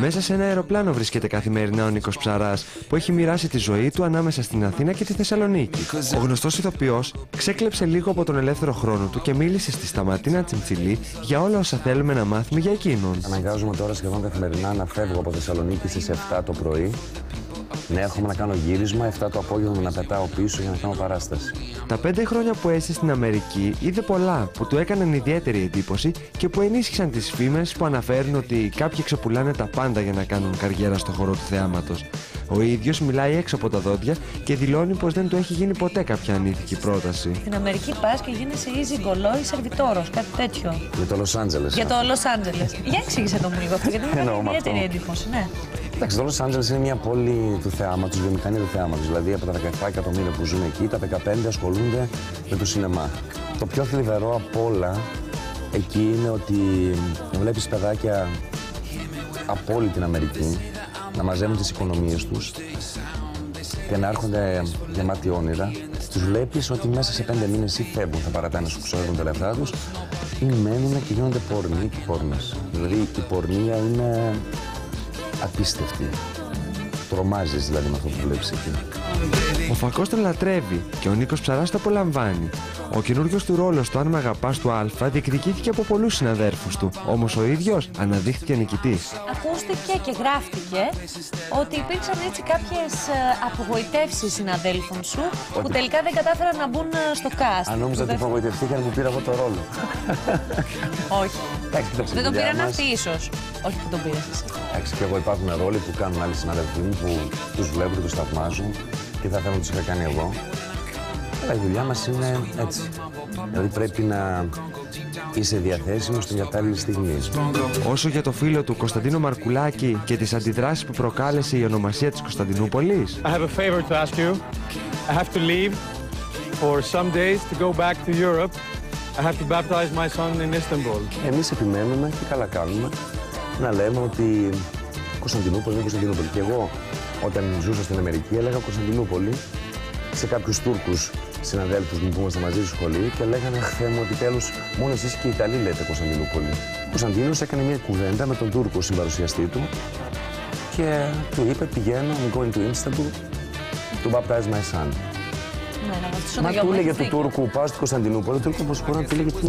Μέσα σε ένα αεροπλάνο βρίσκεται καθημερινά ο Νίκος Ψαράς που έχει μοιράσει τη ζωή του ανάμεσα στην Αθήνα και τη Θεσσαλονίκη. Ο γνωστός ηθοποιός ξέκλεψε λίγο από τον ελεύθερο χρόνο του και μίλησε στη Σταματίνα Τσιμψιλή για όλα όσα θέλουμε να μάθουμε για εκείνον. Αναγκάζομαι τώρα σχεδόν καθημερινά να φεύγω από Θεσσαλονίκη στις 7 το πρωί ναι, έχουμε να κάνω γύρισμα, 7 το απόγευμα να πετάω πίσω για να κάνω παράσταση. Τα πέντε χρόνια που έζησε στην Αμερική είδε πολλά που του έκαναν ιδιαίτερη εντύπωση και που ενίσχυσαν τις φήμες που αναφέρουν ότι κάποιοι ξεπουλάνε τα πάντα για να κάνουν καριέρα στο χώρο του θεάματος. Ο ίδιος μιλάει έξω από τα δόντια και δηλώνει πως δεν του έχει γίνει ποτέ κάποια ανήθικη πρόταση. Στην Αμερική πας και γίνεσαι easy γκολό ή σερβιτόρος, κάτι τέτοιο. Για το Los Angeles. Για το Los Angeles. για εξήγησε το μου λίγο αυτό, γιατί μου έκανε ιδιαίτερη εντύπωση, ναι. Εντάξει, το Los Angeles είναι μια πόλη του θεάματος, βιομηχανία του θεάματος. Δηλαδή από τα 17 εκατομμύρια που ζουν εκεί, τα 15 ασχολούνται με το σινεμά. Το πιο θλιβερό από όλα εκεί είναι ότι βλέπεις παιδάκια από όλη την Αμερική να μαζεύουν τις οικονομίες τους και να έρχονται γεμάτοι όνειρα. Τους βλέπεις ότι μέσα σε πέντε μήνες ή φεύγουν, θα παρατάνε σου ξοδεύουν τα λεφτά τους ή μένουν και γίνονται πόρνοι και πόρνες. Δηλαδή η πορνεία είναι απίστευτη. Τρομάζεις δηλαδή με αυτό που βλέπεις εκεί. Ο Φακός τον λατρεύει και ο Νίκος Ψαράς το απολαμβάνει. Ο καινούριο του ρόλος στο Αν με αγαπάς του Α διεκδικήθηκε από πολλούς συναδέρφους του. Όμως ο ίδιος αναδείχθηκε νικητής. Ακούστηκε και γράφτηκε ότι υπήρξαν έτσι κάποιες απογοητεύσεις συναδέλφων σου που τελικά δεν κατάφεραν να μπουν ε, στο cast. Αν νόμιζα ότι απογοητευτήκαν που πήρα εγώ το ρόλο. Όχι. Δεν τον πήραν αυτοί ίσως. Όχι που τον πήρες εσύ. Εντάξει, και εγώ υπάρχουν ρόλοι που κάνουν άλλοι συναδελφοί μου που τους βλέπω και τους θαυμάζουν και θα θέλω να τους είχα κάνει εγώ. Αλλά η δουλειά μας είναι έτσι. Δηλαδή πρέπει να είσαι διαθέσιμος στην κατάλληλη στιγμή. Όσο για το φίλο του Κωνσταντίνο Μαρκουλάκη και τις αντιδράσεις που προκάλεσε η ονομασία της Κωνσταντινούπολης. I have a favor to ask you. I have to leave for some days to go back to Europe. I have to baptize my son in Istanbul. Εμείς επιμένουμε και καλά κάνουμε να λέμε ότι Κωνσταντινούπολη είναι Κωνσταντινούπολη. Και εγώ όταν ζούσα στην Αμερική έλεγα Κωνσταντινούπολη σε κάποιους Τούρκους συναδέλφους μου που ήμασταν μαζί στο σχολείο και λέγανε Αχ, μου, ότι τέλο μόνο εσεί και οι Ιταλοί λέτε Κωνσταντινούπολη. Ο Κωνσταντίνος έκανε μια κουβέντα με τον Τούρκο συμπαρουσιαστή του και του είπε: Πηγαίνω, I'm going to Istanbul to baptize my son. Ναι, Μα του έλεγε του Τούρκου, πάω στην Κωνσταντινούπολη, ο Τούρκος μπορεί να του έλεγε τι.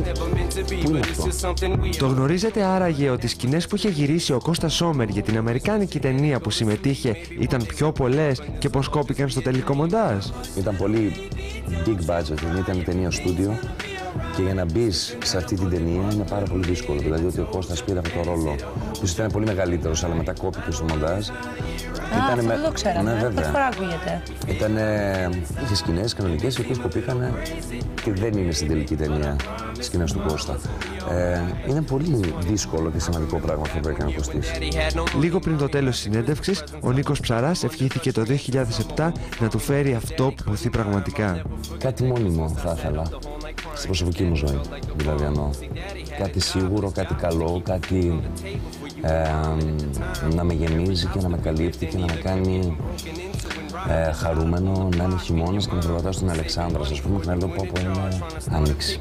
Πού είναι αυτό; Το γνωρίζετε άραγε ότι οι σκηνές που είχε γυρίσει ο Κώστας Σόμερ για την Αμερικάνικη ταινία που συμμετείχε ήταν πιο πολλές και πως κόπηκαν στο τελικό μοντάζ; Ήταν πολύ big budget, ήταν ταινία στούντιο και για να μπεις σε αυτή την ταινία είναι πάρα πολύ δύσκολο. Δηλαδή ότι ο Κώστας πήρε αυτό το ρόλο που ήταν πολύ μεγαλύτερος, αλλά μετά κόπηκε στο μοντάζ. Α, αυτό δεν το ξέραμε. Ναι, βέβαια. φορά ακούγεται. Ήταν, είχε σκηνές κανονικές, οι οποίες κοπήκαν και δεν είναι στην τελική ταινία σκηνές του Κώστα. Ε, είναι πολύ δύσκολο και σημαντικό πράγμα αυτό που έκανε ο Κωστής. Λίγο πριν το τέλος της συνέντευξης, ο Νίκος Ψαράς ευχήθηκε το 2007 να του φέρει αυτό που ποθεί πραγματικά. Κάτι μόνιμο θα ήθελα στην προσωπική μου ζωή. Δηλαδή εννοώ. Κάτι σίγουρο, κάτι καλό, κάτι ε, να με γεμίζει και να με καλύπτει και να με κάνει ε, χαρούμενο να είναι χειμώνας και να περπατάω στην Αλεξάνδρα, ας πούμε, και να λέω πω πω είναι άνοιξη.